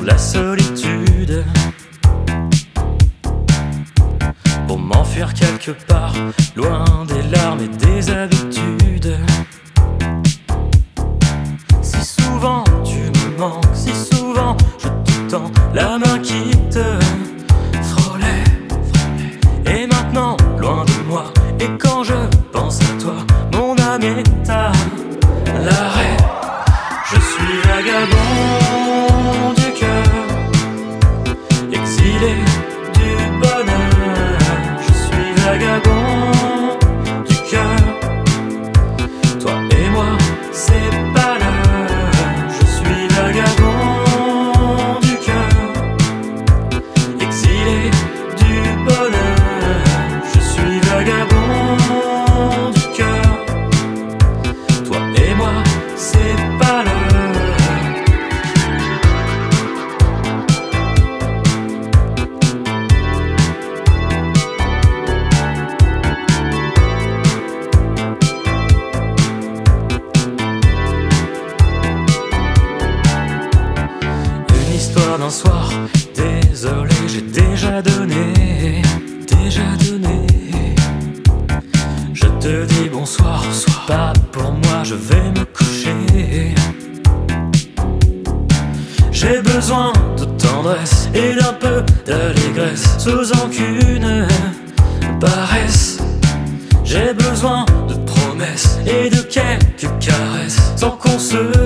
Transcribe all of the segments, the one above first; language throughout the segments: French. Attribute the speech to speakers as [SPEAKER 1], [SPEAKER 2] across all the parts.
[SPEAKER 1] la solitude. Pour m'enfuir quelque part, loin des larmes et des habitudes. Si souvent tu me manques, si souvent je te tends la main qui te frôlait. Et maintenant, loin de moi, et quand je pense à toi, mon âme est à l'arrêt. Je suis vagabond. Exilé soir, désolé, j'ai déjà donné, déjà donné. Je te dis bonsoir, soir, pas pour moi, je vais me coucher. J'ai besoin de tendresse et d'un peu d'allégresse, sans aucune paresse. J'ai besoin de promesses et de quelques caresses, sans qu'on se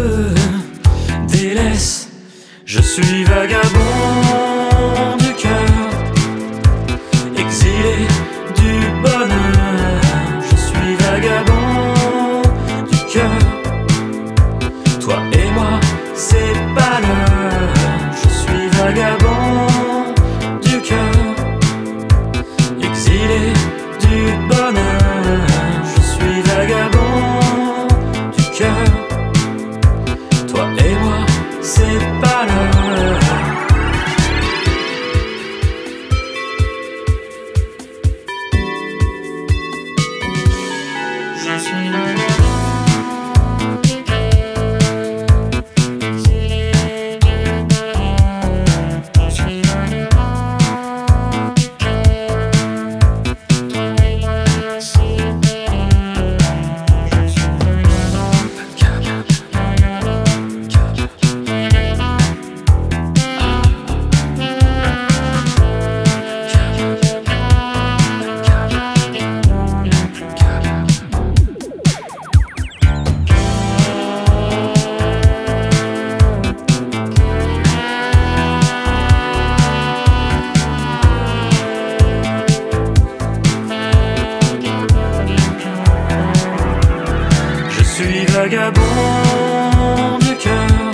[SPEAKER 1] vagabond du cœur,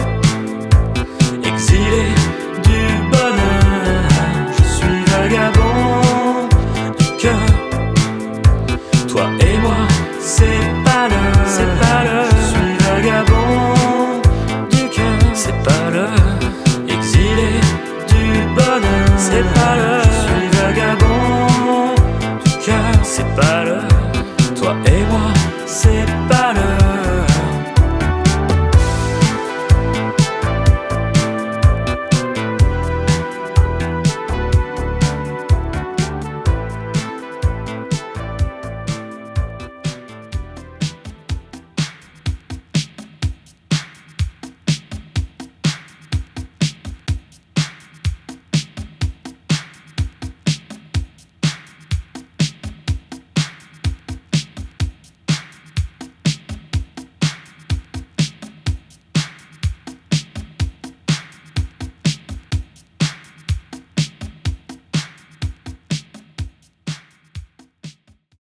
[SPEAKER 1] exilé du bonheur. Je suis vagabond du cœur. Toi et moi, c'est pas l'heure. C'est pas l'heure. Je suis vagabond du cœur. C'est pas l'heure. Exilé du bonheur. C'est pas l'heure. Je suis vagabond du cœur. C'est pas l'heure.